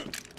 Hmph!